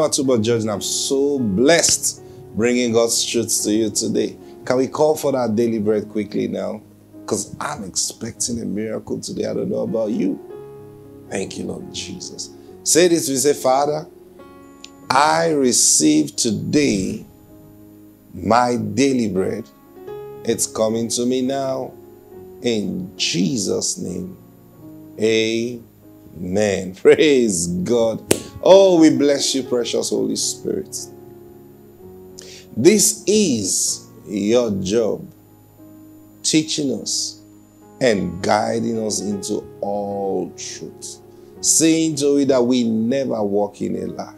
I'm George and I'm so blessed bringing God's truth to you today. Can we call for that daily bread quickly now? Because I'm expecting a miracle today. I don't know about you. Thank you, Lord Jesus. Say this, we say, Father, I receive today my daily bread. It's coming to me now. In Jesus' name. Amen. Man, praise God. Oh, we bless you, precious Holy Spirit. This is your job, teaching us and guiding us into all truth. Saying to you that we never walk in a lie.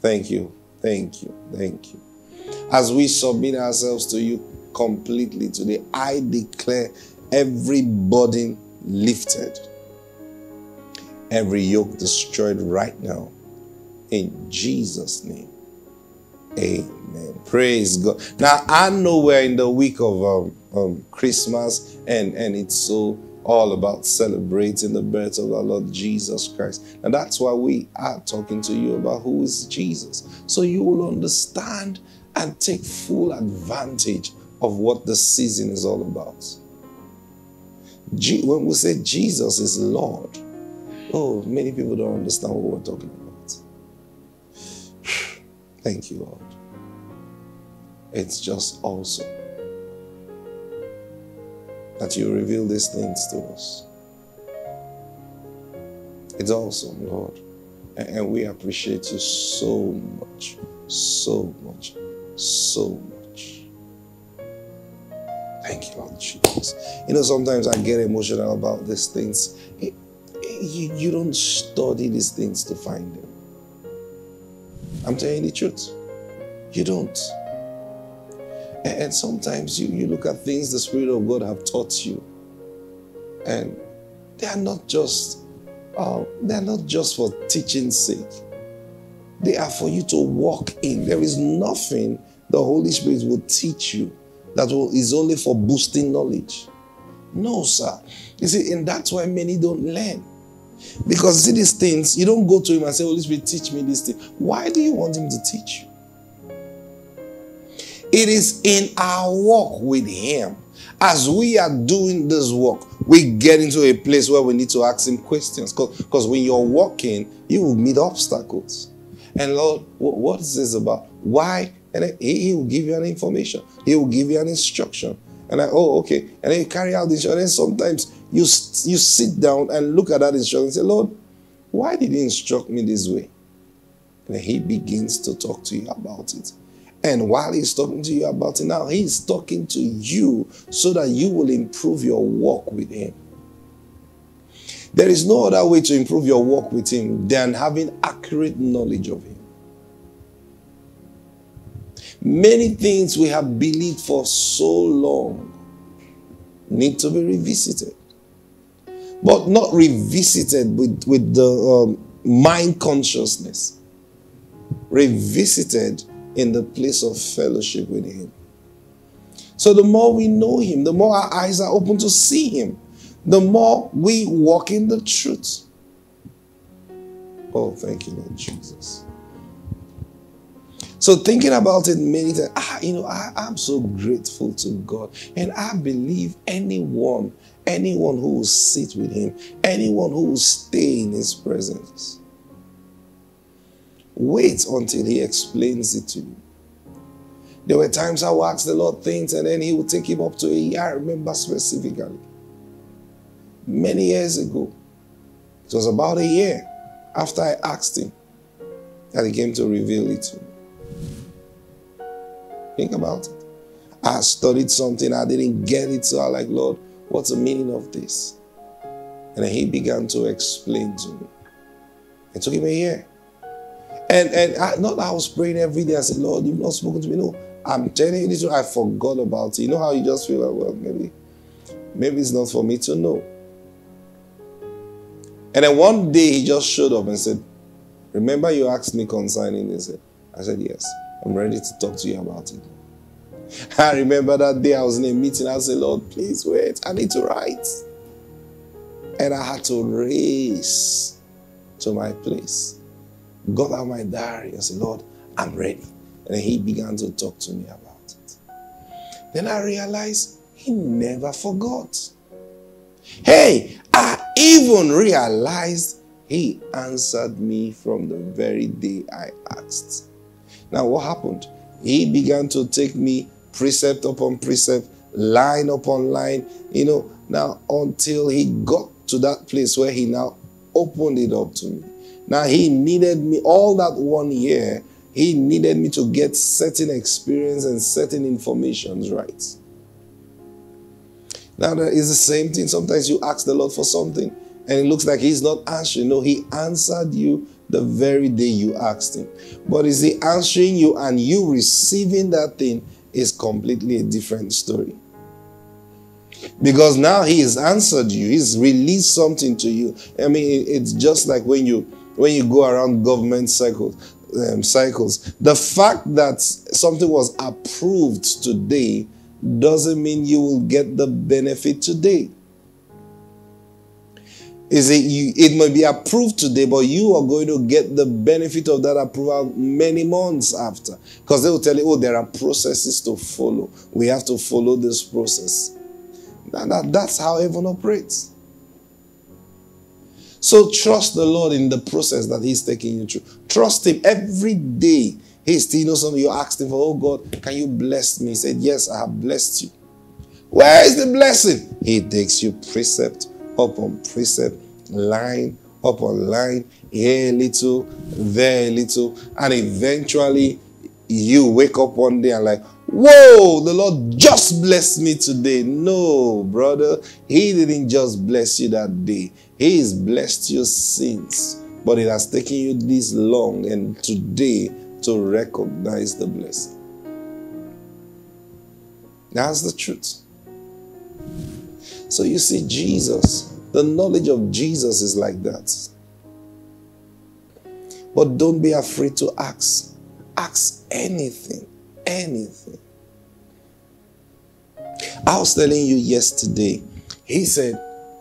Thank you, thank you, thank you. As we submit ourselves to you completely today, I declare every burden lifted, every yoke destroyed right now. In Jesus' name. Amen. Praise God. Now I know we're in the week of um, um, Christmas, and and it's so all about celebrating the birth of our Lord Jesus Christ. And that's why we are talking to you about who is Jesus. So you will understand and take full advantage of what the season is all about. when we say Jesus is Lord, oh, many people don't understand what we're talking about. Thank you, Lord. It's just awesome that you reveal these things to us. It's awesome, Lord. And we appreciate you so much, so much, so much. Thank you, Lord Jesus. You know, sometimes I get emotional about these things. You, you don't study these things to find them. I'm telling the truth. You don't. And sometimes you, you look at things the Spirit of God have taught you, and they are not just uh, they are not just for teaching's sake. They are for you to walk in. There is nothing the Holy Spirit will teach you that will, is only for boosting knowledge. No, sir. You see, and that's why many don't learn. Because see these things, you don't go to him and say, Holy Spirit, teach me this thing. Why do you want him to teach you? It is in our walk with Him. As we are doing this work, we get into a place where we need to ask Him questions. Because when you're walking, you will meet obstacles. And Lord, what is this about? Why? And then he, will give you an information. He will give you an instruction. And I, oh, okay. And then you carry out instruction. And sometimes you, you sit down and look at that instruction and say, Lord, why did he instruct me this way? And he begins to talk to you about it. And while he's talking to you about it now, he's talking to you so that you will improve your walk with him. There is no other way to improve your walk with him than having accurate knowledge of him. Many things we have believed for so long need to be revisited. But not revisited with, with the um, mind consciousness. Revisited in the place of fellowship with Him. So the more we know Him, the more our eyes are open to see Him, the more we walk in the truth. Oh, thank you, Lord Jesus. So thinking about it many times, ah, you know, I, I'm so grateful to God. And I believe anyone, anyone who will sit with him, anyone who will stay in his presence, Wait until He explains it to you. There were times I would ask the Lord things and then He would take him up to a year. I remember specifically. Many years ago. It was about a year after I asked Him that He came to reveal it to me. Think about it. I studied something, I didn't get it, so I like, Lord, what's the meaning of this? And He began to explain to me. It took Him a year. And and I, not I was praying every day. I said, Lord, you've not spoken to me. No, I'm telling you this. I forgot about it. You know how you just feel like, well, maybe, maybe it's not for me to know. And then one day he just showed up and said, Remember you asked me concerning this? I said, Yes, I'm ready to talk to you about it. I remember that day I was in a meeting. I said, Lord, please wait. I need to write. And I had to race to my place got out my diary and said, Lord, I'm ready. And he began to talk to me about it. Then I realized he never forgot. Hey, I even realized he answered me from the very day I asked. Now, what happened? He began to take me precept upon precept, line upon line, you know, now until he got to that place where he now opened it up to me. Now, he needed me all that one year, he needed me to get certain experience and certain informations right. Now, that is the same thing. Sometimes you ask the Lord for something and it looks like He's not answering. No, He answered you the very day you asked Him. But is He answering you and you receiving that thing is completely a different story. Because now He has answered you, He's released something to you. I mean, it's just like when you when you go around government cycles. Um, cycles. The fact that something was approved today doesn't mean you will get the benefit today. Is it you it may be approved today, but you are going to get the benefit of that approval many months after. Because they will tell you, oh, there are processes to follow. We have to follow this process. That, that, that's how heaven operates. So trust the Lord in the process that He's taking you through. Trust Him every day. Hey, still know something you asked him for, oh God, can you bless me? He said, Yes, I have blessed you. Where is the blessing? He takes you precept upon precept, line upon line, here a little, there a little, and eventually you wake up one day and like, whoa, the Lord just blessed me today. No, brother, He didn't just bless you that day. He has blessed you since, but it has taken you this long, and today to recognize the blessing. That's the truth. So you see, Jesus, the knowledge of Jesus is like that. But don't be afraid to ask. Ask anything, anything. I was telling you yesterday, he said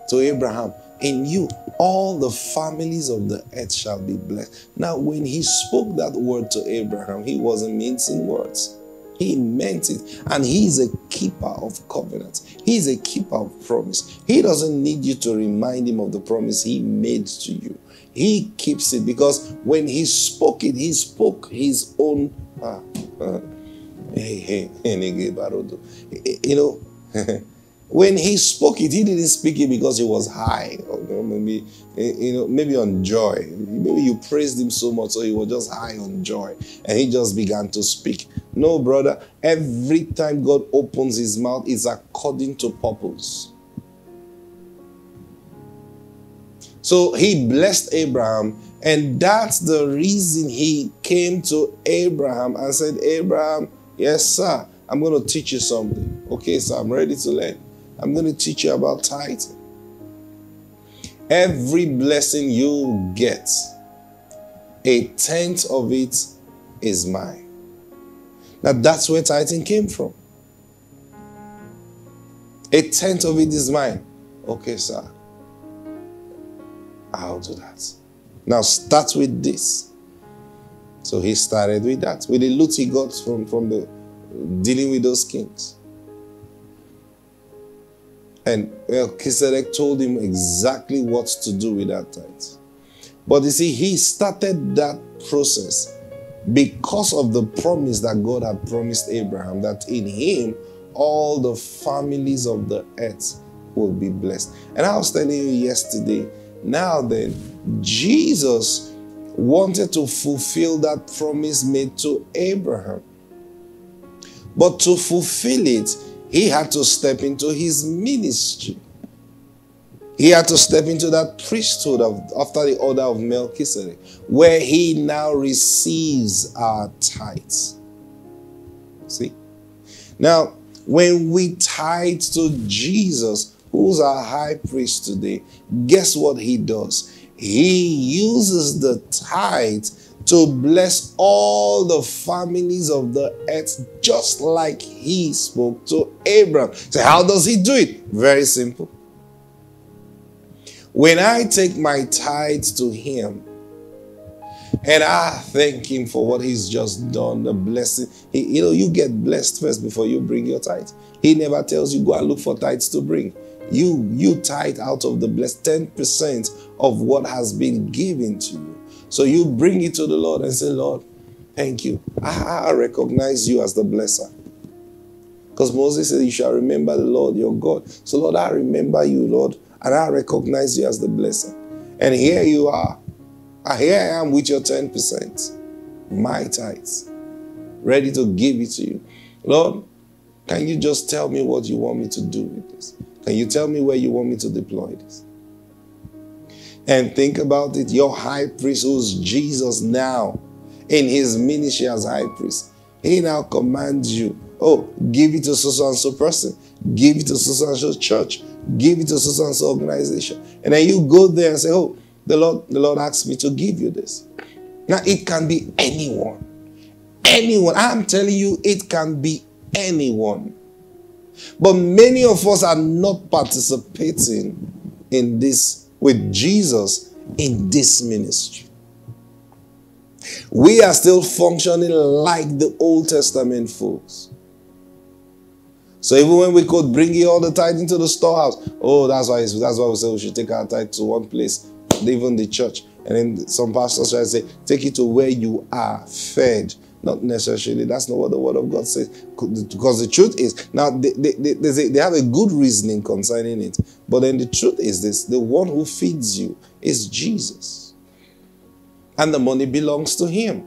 to Abraham, In you all the families of the earth shall be blessed. Now, when he spoke that word to Abraham, he wasn't mincing words. He meant it. And he's a keeper of covenants. He's a keeper of promise. He doesn't need you to remind him of the promise he made to you. He keeps it because when he spoke it, he spoke his own. Ah, ah, hey, hey, you know. When he spoke it, he didn't speak it because he was high, or maybe eh, you know, maybe on joy. Maybe you praised him so much, so he was just high on joy, and he just began to speak. No, brother. Every time God opens his mouth, it's according to purpose. So he blessed Abraham, and that's the reason he came to Abraham and said, Abraham, yes, sir, I'm going to teach you something. Okay, sir, I'm ready to learn. I'm going to teach you about tithing. Every blessing you get, a tenth of it is mine. Now that's where tithing came from. A tenth of it is mine. Okay, sir. I'll do that. Now start with this. So he started with that, with the loot he got from, from the dealing with those kings. And Melchizedek told him exactly what to do with that tithe. But you see, he started that process because of the promise that God had promised Abraham that in him all the families of the earth will be blessed. And I was telling you yesterday, now then, Jesus wanted to fulfill that promise made to Abraham. But to fulfill it, he had to step into his ministry. He had to step into that priesthood of, after the order of Melchizedek, where he now receives our tithes. See? Now, when we tithe to Jesus, who's our high priest today, guess what he does? He uses the tithe to bless all the families of the earth, just like he spoke to Abraham. So, how does he do it? Very simple. When I take my tithes to him, And I thank him for what he's just done, the blessing. He, you know, you get blessed first before you bring your tithe. He never tells you go and look for tithes to bring. You you tithe out of the blessed 10% of what has been given to you. So you bring it to the Lord and say, Lord, thank you. I, I recognize you as the blesser. Because Moses said, You shall remember the Lord your God. So, Lord, I remember you, Lord, and I recognize you as the blesser. And here you are. Here I am with your 10%, my tithes, ready to give it to you. Lord, can you just tell me what you want me to do with this? Can you tell me where you want me to deploy this? And think about it your high priest, who's Jesus now, in his ministry as high priest, he now commands you, oh, give it to so and so person, give it to so and so church, give it to so and so organization. And then you go there and say, oh, the Lord, the Lord asked me to give you this. Now it can be anyone. Anyone. I'm telling you, it can be anyone. But many of us are not participating in this with Jesus in this ministry. We are still functioning like the Old Testament folks. So even when we could bring you all the tithe into the storehouse, oh, that's why that's why we say we should take our tithe to one place, even the church. And then some pastors try to say, take it to where you are fed. Not necessarily. That's not what the word of God says. Because the truth is, now they, they, they, they have a good reasoning concerning it. But then the truth is this the one who feeds you is Jesus. And the money belongs to him.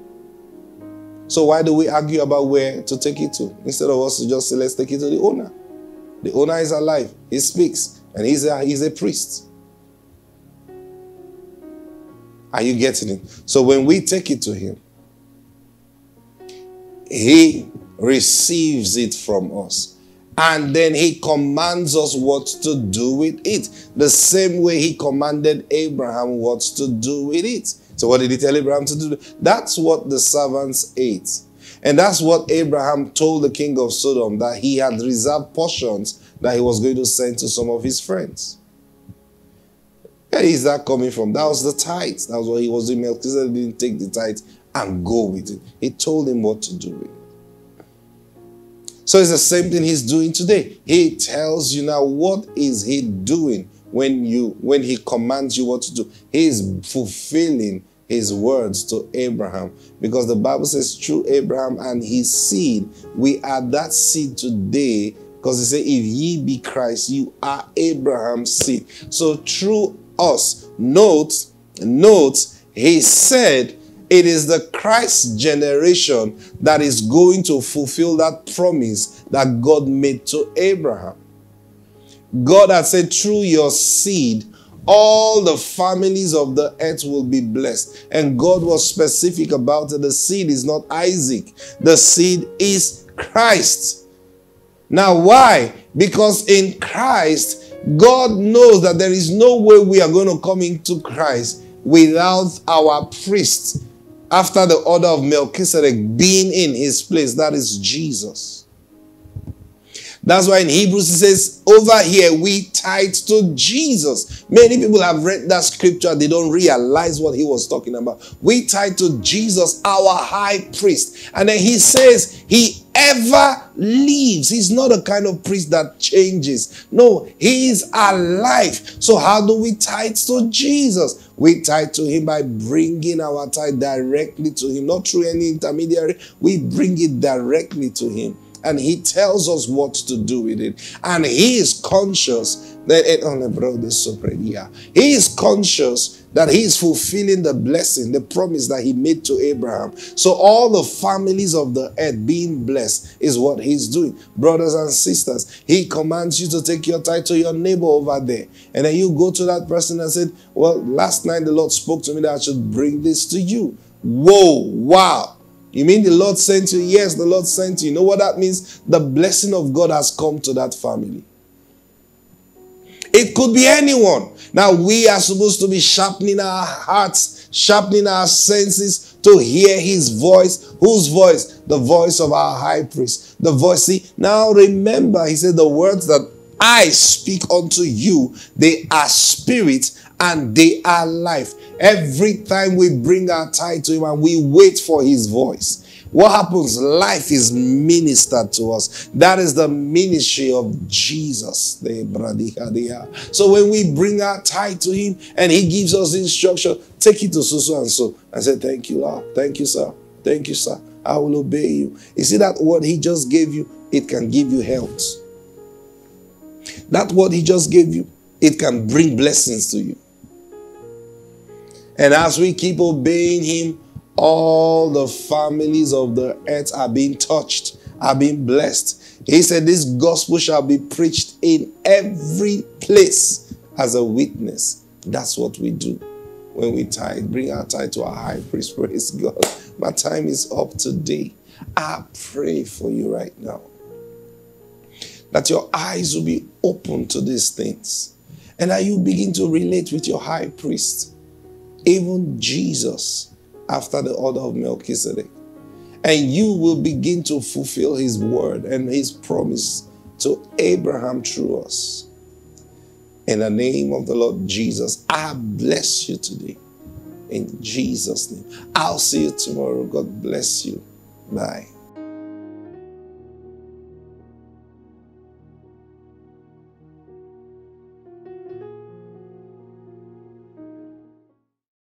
So why do we argue about where to take it to? Instead of us just say, let's take it to the owner. The owner is alive. He speaks. And he's a, he's a priest. Are you getting it? So when we take it to him, he receives it from us. And then he commands us what to do with it. The same way he commanded Abraham what to do with it. So, what did he tell Abraham to do? That's what the servants ate. And that's what Abraham told the king of Sodom that he had reserved portions that he was going to send to some of his friends. Where is that coming from? That was the tithe. That was what he was doing. Melchizedek didn't take the tithe and go with it. He told him what to do with it. So it's the same thing he's doing today. He tells you now what is he doing when you when he commands you what to do. He is fulfilling his words to Abraham because the Bible says through Abraham and his seed we are that seed today because he said if ye be Christ you are Abraham's seed. So through us note note he said it is the Christ generation that is going to fulfill that promise that God made to Abraham. God had said, through your seed, all the families of the earth will be blessed. And God was specific about it. The seed is not Isaac, the seed is Christ. Now, why? Because in Christ, God knows that there is no way we are going to come into Christ without our priest after the order of Melchizedek being in his place. That is Jesus. That's why in Hebrews it says, over here we tithe to Jesus. Many people have read that scripture, they don't realize what he was talking about. We tithe to Jesus, our high priest. And then he says, he ever lives. He's not a kind of priest that changes. No, he is alive. So how do we tithe to Jesus? We tithe to him by bringing our tithe directly to him, not through any intermediary. We bring it directly to him. And he tells us what to do with it. And he is conscious that it only brought the He is conscious that he is fulfilling the blessing, the promise that he made to Abraham. So all the families of the earth being blessed is what he's doing. Brothers and sisters, he commands you to take your tithe to your neighbor over there. And then you go to that person and said, well, last night the Lord spoke to me that I should bring this to you. Whoa, wow. You mean the Lord sent you? Yes, the Lord sent you. You know what that means? The blessing of God has come to that family. It could be anyone. Now we are supposed to be sharpening our hearts, sharpening our senses to hear his voice. Whose voice? The voice of our high priest. The voice. See, now remember, he said, the words that I speak unto you, they are spirit and they are life. Every time we bring our tithe to Him and we wait for His voice, what happens? Life is ministered to us. That is the ministry of Jesus. So when we bring our tithe to Him and He gives us instruction, take it to so so and so and say, Thank you, Lord. Thank you, sir. Thank you, sir. I will obey you. You see that word He just gave you, it can give you health. That word He just gave you, it can bring blessings to you. And as we keep obeying Him, all the families of the earth are being touched, are being blessed. He said, This gospel shall be preached in every place as a witness. That's what we do when we tithe. Bring our tithe to our high priest. Praise God. My time is up today. I pray for you right now that your eyes will be open to these things and that you begin to relate with your high priest, even Jesus after the order of Melchizedek. And you will begin to fulfill his word and his promise to Abraham through us. In the name of the Lord Jesus, I bless you today. In Jesus' name. I'll see you tomorrow. God bless you. Bye.